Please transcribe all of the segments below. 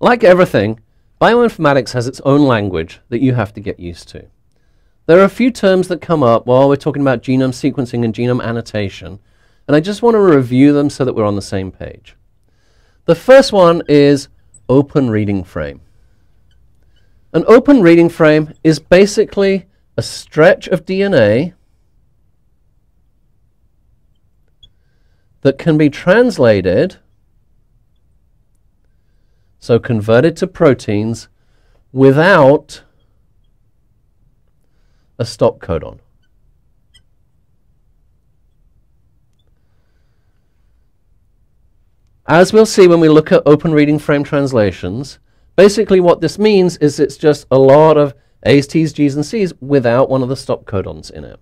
like everything, bioinformatics has its own language that you have to get used to. There are a few terms that come up while we're talking about genome sequencing and genome annotation, and I just want to review them so that we're on the same page. The first one is open reading frame. An open reading frame is basically a stretch of DNA that can be translated, so converted to proteins, without a stop codon. As we'll see when we look at open reading frame translations, basically what this means is it's just a lot of A's, T's, G's, and C's without one of the stop codons in it.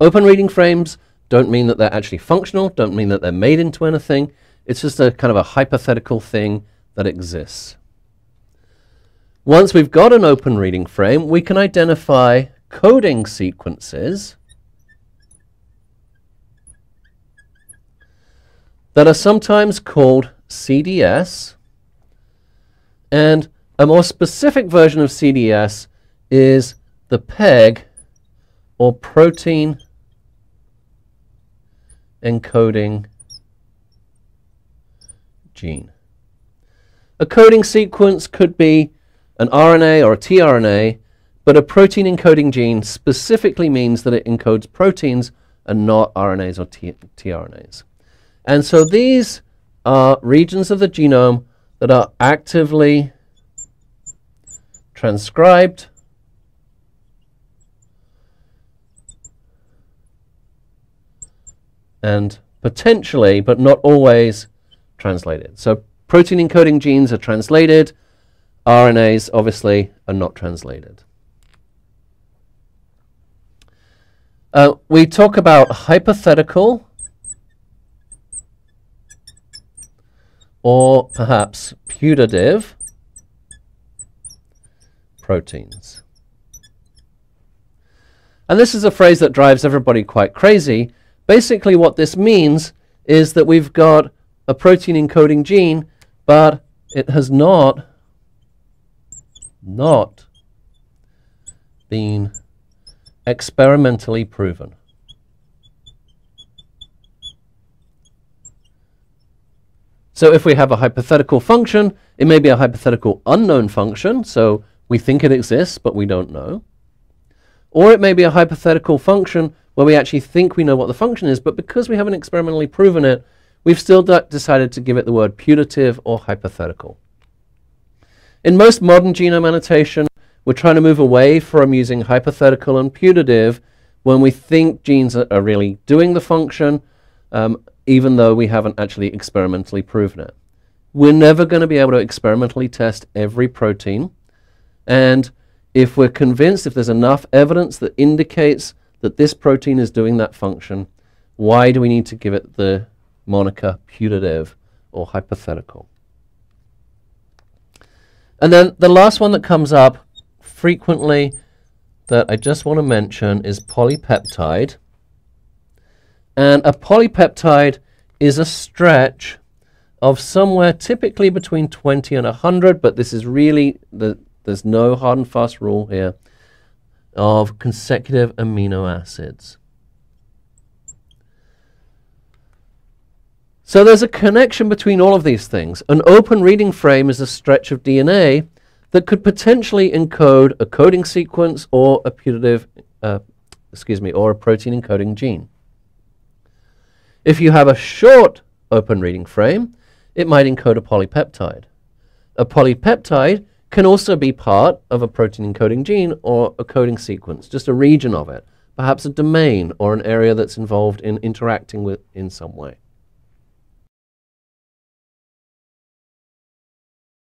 Open reading frames don't mean that they're actually functional, don't mean that they're made into anything. It's just a kind of a hypothetical thing that exists. Once we've got an open reading frame, we can identify coding sequences that are sometimes called CDS, and a more specific version of CDS is the PEG, or protein encoding gene. A coding sequence could be an RNA or a tRNA, but a protein encoding gene specifically means that it encodes proteins and not RNAs or tRNAs. And so these are regions of the genome that are actively transcribed and potentially, but not always, translated. So protein encoding genes are translated, RNAs obviously are not translated. Uh, we talk about hypothetical or perhaps putative proteins. And this is a phrase that drives everybody quite crazy. Basically what this means is that we've got a protein encoding gene, but it has not not been experimentally proven. So if we have a hypothetical function, it may be a hypothetical unknown function, so we think it exists, but we don't know. Or it may be a hypothetical function where we actually think we know what the function is, but because we haven't experimentally proven it, we've still decided to give it the word putative or hypothetical. In most modern genome annotation, we're trying to move away from using hypothetical and putative when we think genes are, really doing the function, um, even though we haven't actually experimentally proven it. We're never going to be able to experimentally test every protein. And if we're convinced, if there's enough evidence that indicates that this protein is doing that function, why do we need to give it the moniker putative or hypothetical? And then the last one that comes up frequently that I just want to mention is polypeptide. And a polypeptide is a stretch of somewhere typically between 20 and 100, but this is really, the, there's no hard and fast rule here, of consecutive amino acids. So there's a connection between all of these things. An open reading frame is a stretch of DNA that could potentially encode a coding sequence or a putative, uh, excuse me, or a protein encoding gene. If you have a short open reading frame, it might encode a polypeptide. A polypeptide can also be part of a protein encoding gene or a coding sequence, just a region of it, perhaps a domain or an area that's involved in interacting with in some way.